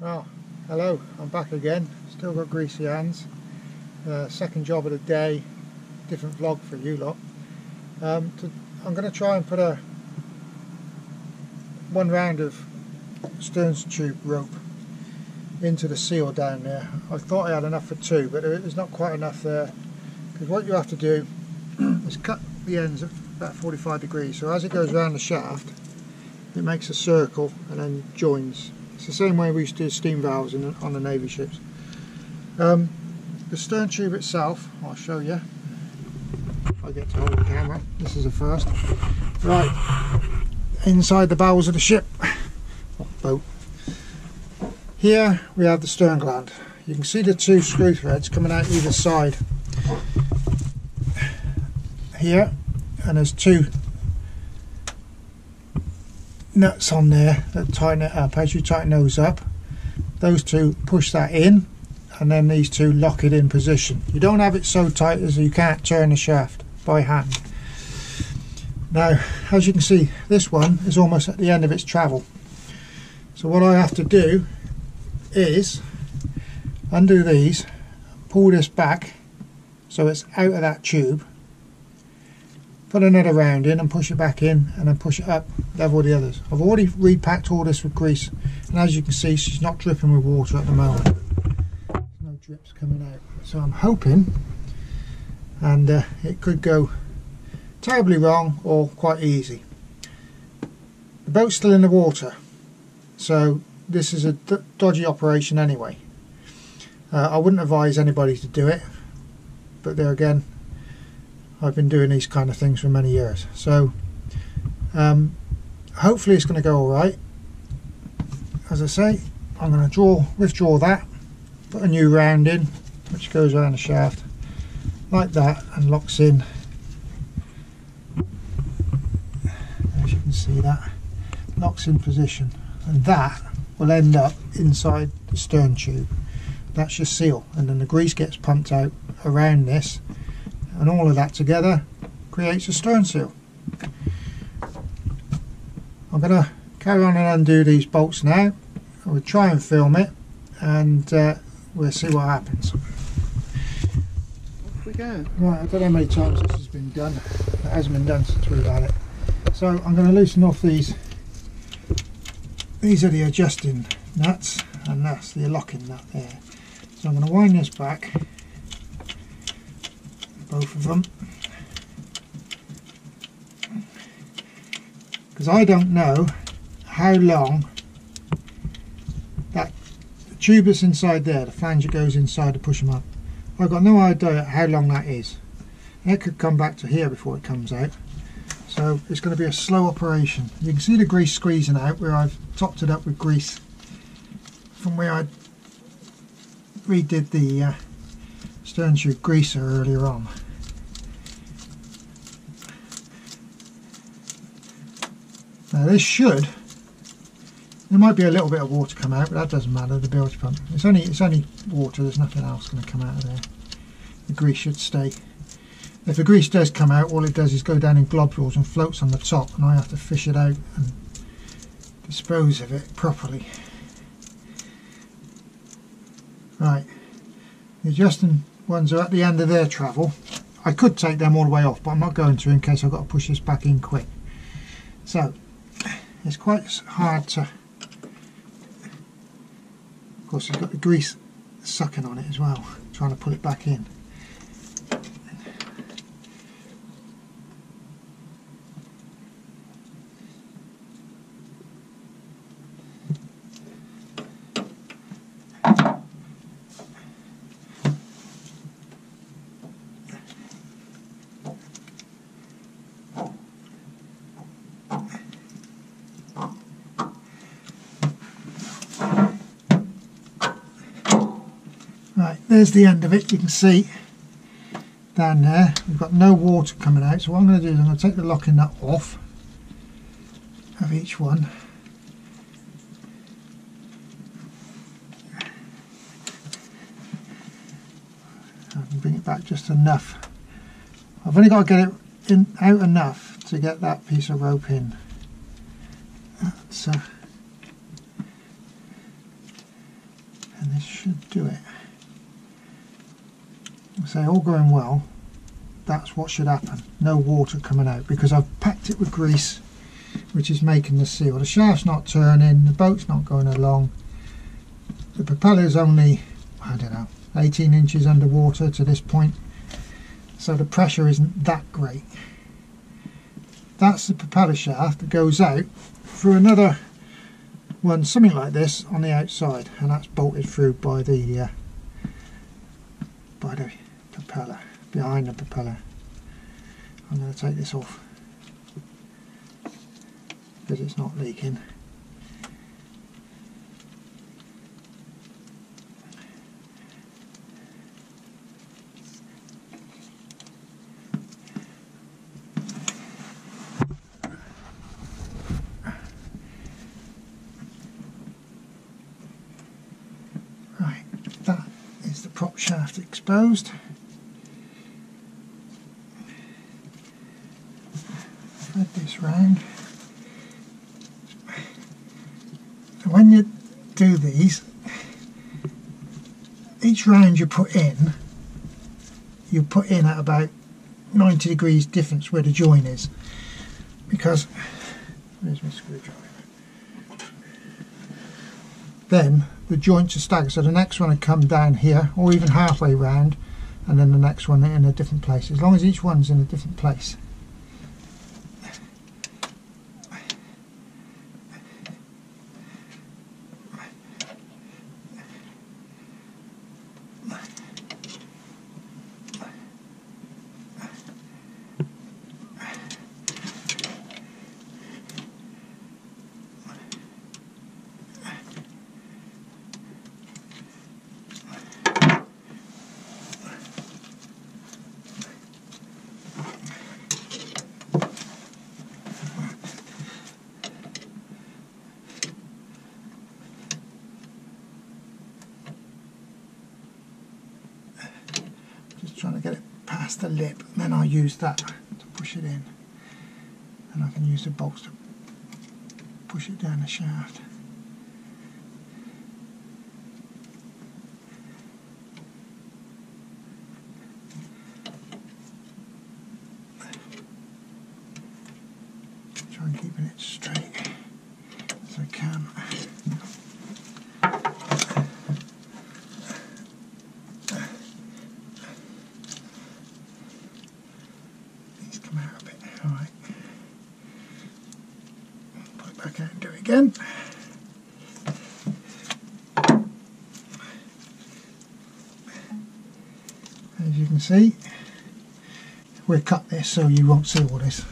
Well, hello, I'm back again. Still got greasy hands. Uh, second job of the day, different vlog for you lot. Um, to, I'm going to try and put a one round of Stearns tube rope into the seal down there. I thought I had enough for two, but there's not quite enough there. Because what you have to do is cut the ends at about 45 degrees. So as it goes around the shaft, it makes a circle and then joins it's the same way we used to do steam valves in, on the Navy ships. Um, the stern tube itself, I'll show you. If I get to hold the camera, this is the first. Right, inside the bowels of the ship, boat. Here we have the stern gland. You can see the two screw threads coming out either side. Here, and there's two nuts on there that tighten it up. As you tighten those up, those two push that in and then these two lock it in position. You don't have it so tight as you can't turn the shaft by hand. Now, as you can see, this one is almost at the end of its travel. So what I have to do is undo these, pull this back so it's out of that tube put another round in and push it back in and then push it up. Level the others. I've already repacked all this with grease. And as you can see she's not dripping with water at the moment. No drips coming out. So I'm hoping and uh, it could go terribly wrong or quite easy. The boat's still in the water so this is a dodgy operation anyway. Uh, I wouldn't advise anybody to do it but there again I've been doing these kind of things for many years. So um, hopefully it's going to go all right. As I say, I'm going to draw, withdraw that, put a new round in, which goes around the shaft like that and locks in. As you can see that locks in position, and that will end up inside the stern tube. That's your seal, and then the grease gets pumped out around this and all of that together creates a stern seal. I'm going to carry on and undo these bolts now. We'll try and film it and uh, we'll see what happens. Off we go. Right, I don't know how many times this has been done. It hasn't been done since we've had it. So I'm going to loosen off these. These are the adjusting nuts and that's the locking nut there. So I'm going to wind this back both of them because I don't know how long that tube that's inside there, the flange that goes inside to push them up, I've got no idea how long that is. It could come back to here before it comes out. So it's going to be a slow operation. You can see the grease squeezing out where I've topped it up with grease from where I redid the uh, stern tube greaser earlier on. Now this should, there might be a little bit of water come out, but that doesn't matter, the bilge pump. It's only, it's only water, there's nothing else going to come out of there. The grease should stay. If the grease does come out, all it does is go down in globules and floats on the top, and I have to fish it out and dispose of it properly. Right, the adjusting ones are at the end of their travel. I could take them all the way off, but I'm not going to in case I've got to push this back in quick. So, it's quite hard to... Of course, it's got the grease sucking on it as well, trying to pull it back in. Right, there's the end of it. You can see down there, we've got no water coming out. So what I'm going to do is I'm going to take the locking nut off of each one. Bring it back just enough. I've only got to get it in, out enough to get that piece of rope in. So and this should do it. Say all going well, that's what should happen. No water coming out because I've packed it with grease which is making the seal. The shaft's not turning, the boat's not going along. The propeller's only, I don't know, 18 inches underwater to this point. So the pressure isn't that great. That's the propeller shaft that goes out through another one, something like this, on the outside. And that's bolted through by the, uh, by the behind the propeller. I'm going to take this off because it's not leaking. Right, that is the prop shaft exposed. Thread this round. when you these, each round you put in, you put in at about 90 degrees difference where the join is. Because, where's my screwdriver? Then the joints are staggered, so the next one will come down here, or even halfway round, and then the next one in a different place, as long as each one's in a different place. trying to get past the lip and then I'll use that to push it in. And I can use the bolts to push it down the shaft. Try and keeping it straight as I can back out and do it again. As you can see, we'll cut this so you won't see all this.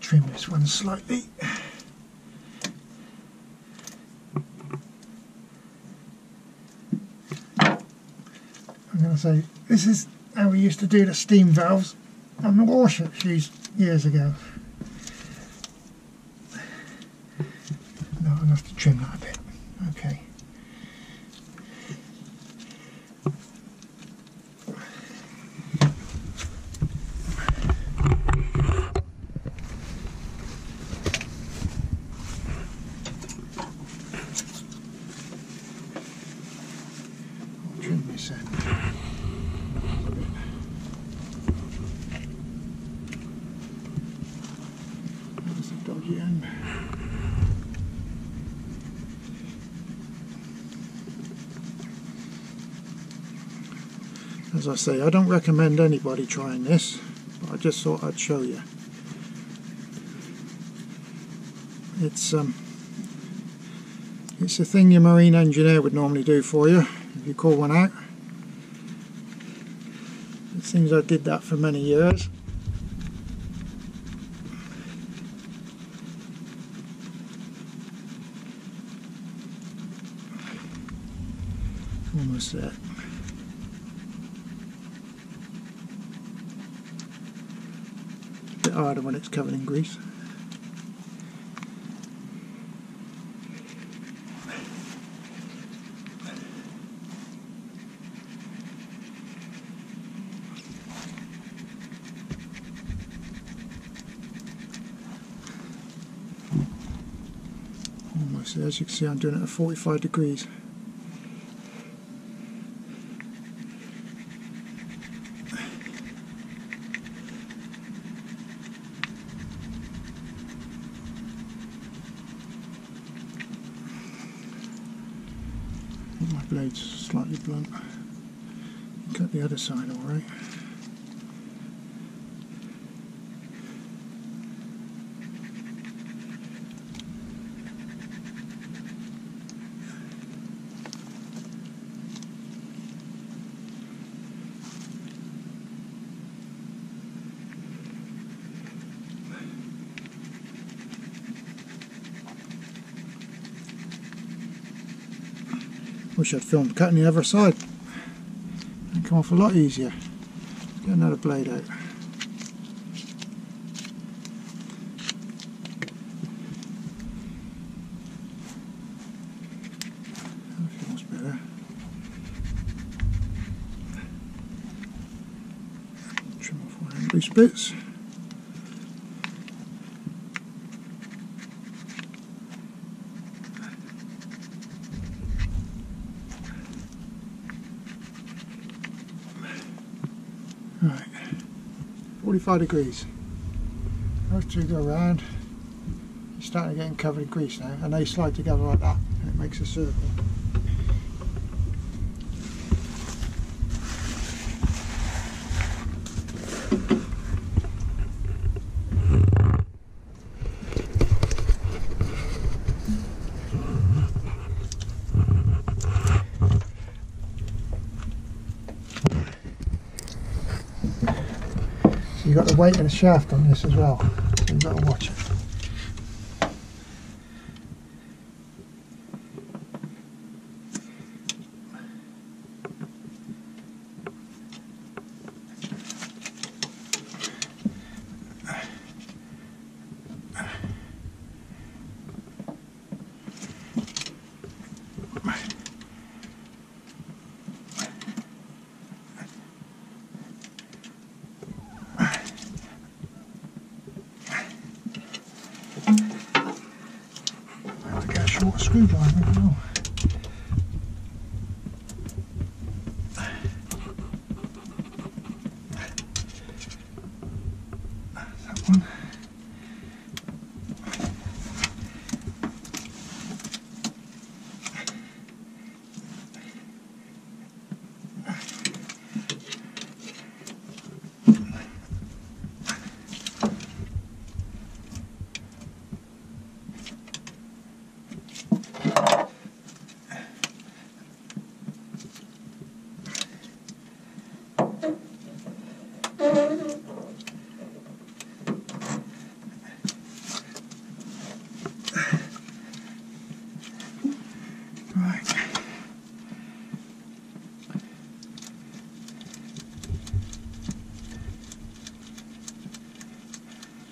trim this one slightly. So this is how we used to do the steam valves on the warships years ago. Not enough to trim that a bit. Okay. trim this end. again. As I say, I don't recommend anybody trying this, but I just thought I'd show you. It's um, it's a thing your marine engineer would normally do for you if you call one out. It seems I did that for many years. Almost there. bit harder when it's covered in grease. Almost, as you can see I'm doing it at 45 degrees. Slightly blunt. Cut the other side alright. Wish I'd filmed cutting the other side. It'd come off a lot easier. Get another blade out. That feels better. Trim off one of them loose bits. Right, 45 degrees. Those two go around. You're starting to get covered in grease now, and they slide together like that, and it makes a circle. So you've got the weight of the shaft on this as well, so you've got to watch it. I have to get a short screwdriver well. That one.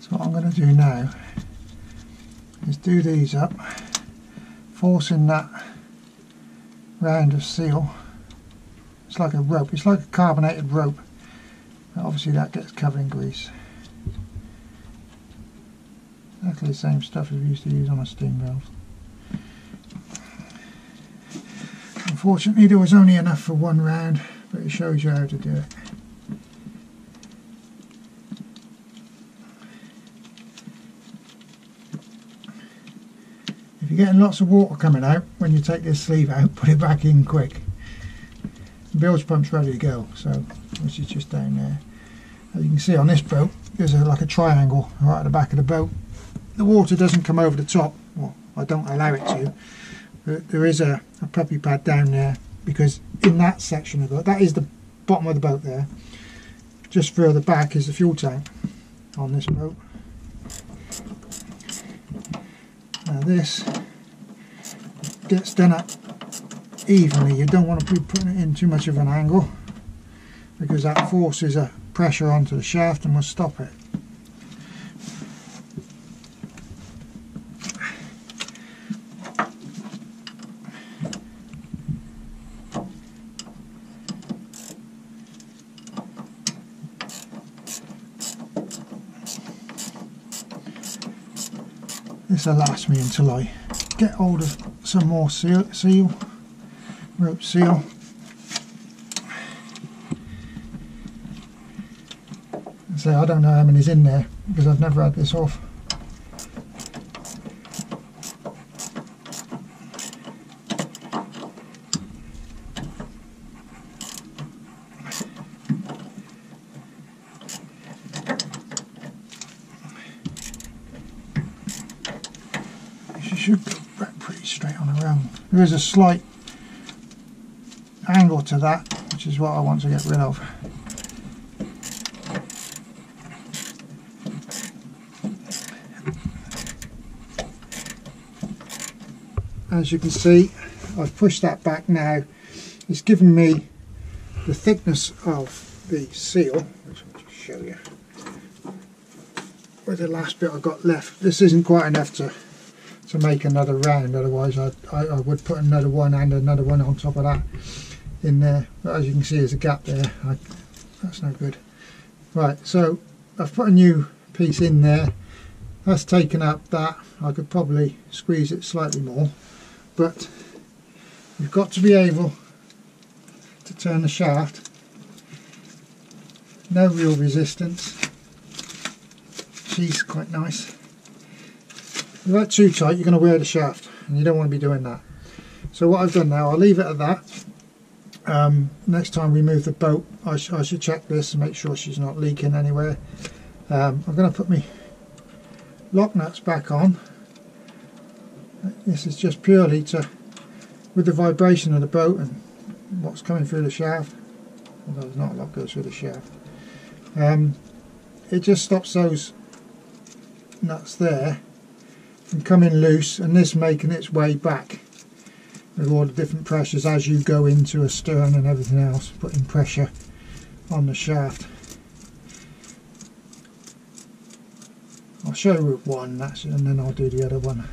So what I'm going to do now is do these up, forcing that round of seal. It's like a rope, it's like a carbonated rope. But obviously that gets covered in grease. Exactly the same stuff as we used to use on a steam valve. Unfortunately there was only enough for one round, but it shows you how to do it. If you're getting lots of water coming out when you take this sleeve out, put it back in quick. The bilge pump's ready to go, so which is just down there. As you can see on this boat, there's a, like a triangle right at the back of the boat. The water doesn't come over the top, well, I don't allow it to, there is a, a puppy pad down there because in that section of the boat, that is the bottom of the boat there. Just further back is the fuel tank on this boat. Now this gets done up evenly. You don't want to be putting it in too much of an angle because that forces a pressure onto the shaft and will stop it. This will last me until I get hold of some more seal, seal rope seal. So I don't know how many's in there because I've never had this off. She should go back pretty straight on her own. There is a slight angle to that, which is what I want to get rid of. As you can see, I've pushed that back now. It's given me the thickness of the seal, which I'll just show you. With the last bit I've got left, this isn't quite enough to to make another round otherwise I, I, I, would put another one and another one on top of that in there. But as you can see there's a gap there. I, that's no good. Right so I've put a new piece in there. That's taken up that. I could probably squeeze it slightly more but you've got to be able to turn the shaft. No real resistance. She's quite nice if that's too tight you're going to wear the shaft and you don't want to be doing that. So what I've done now, I'll leave it at that. Um, next time we move the boat I, sh I, should check this and make sure she's not leaking anywhere. Um, I'm going to put my lock nuts back on. This is just purely to, with the vibration of the boat and what's coming through the shaft, although there's not a lot goes through the shaft, um, it just stops those nuts there from coming loose and this making its way back with all the different pressures as you go into a stern and everything else putting pressure on the shaft. I'll show you one that's and then I'll do the other one.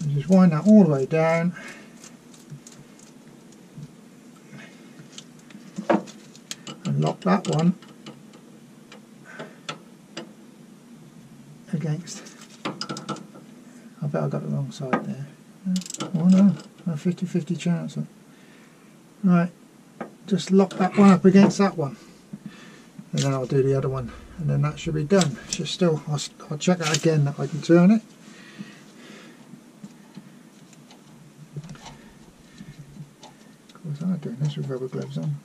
And just wind that all the way down. And lock that one. Against bet I got the wrong side there. Oh no, a 50-50 chance. Right, just lock that one up against that one. And then I'll do the other one. And then that should be done. Just still, I'll, I'll check that again that I can turn it. Of course I'm doing this with rubber gloves on.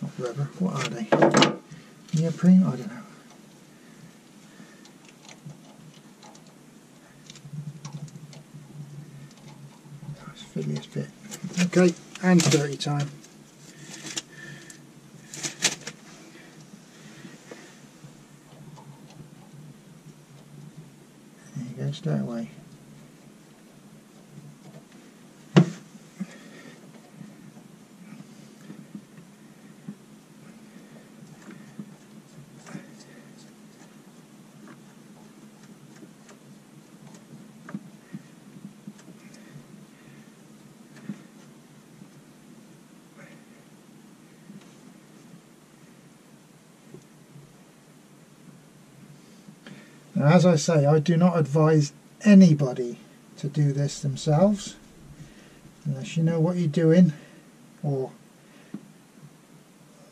Not rubber, what are they? Neoprene? I don't know. fiddliest bit. Okay, and dirty time. There you go, straight away. Now, as I say, I do not advise anybody to do this themselves unless you know what you're doing or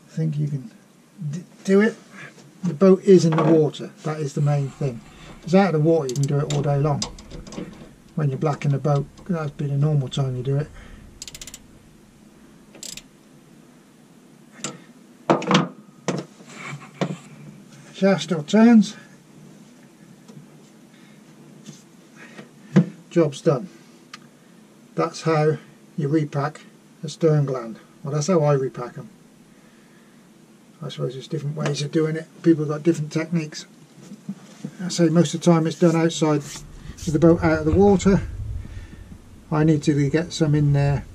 think you can do it. The boat is in the water, that is the main thing. If it's out of the water, you can do it all day long. When you're blacking the boat, that's be the normal time you do it. Shaft still turns. Job's done. That's how you repack a stern gland. Well, that's how I repack them. I suppose there's different ways of doing it. People got different techniques. I say most of the time it's done outside with the boat out of the water. I need to get some in there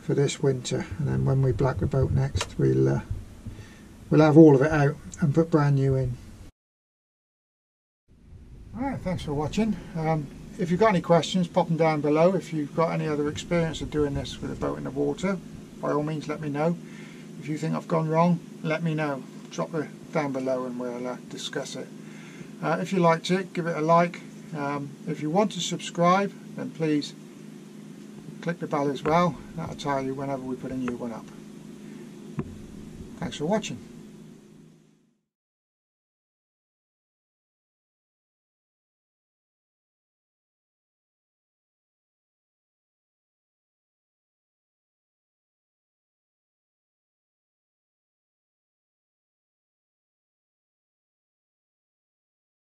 for this winter and then when we black the boat next we'll uh, we'll have all of it out and put brand new in. Alright, thanks for watching. Um, if you've got any questions, pop them down below. If you've got any other experience of doing this with a boat in the water, by all means let me know. If you think I've gone wrong, let me know. Drop it down below and we'll uh, discuss it. Uh, if you liked it, give it a like. Um, if you want to subscribe, then please click the bell as well. That'll tell you whenever we put a new one up. Thanks for watching.